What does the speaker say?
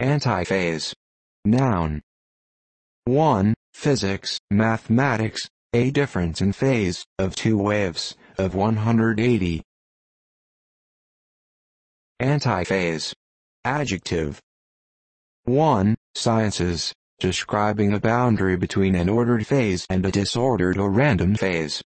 Antiphase. Noun. 1. Physics, mathematics, a difference in phase, of two waves, of 180. Antiphase. Adjective. 1. Sciences, describing a boundary between an ordered phase and a disordered or random phase.